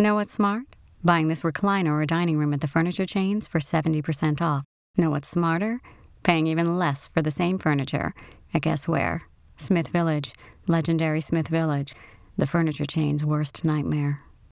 Know what's smart? Buying this recliner or dining room at the furniture chains for 70% off. Know what's smarter? Paying even less for the same furniture. At guess where? Smith Village, legendary Smith Village, the furniture chain's worst nightmare.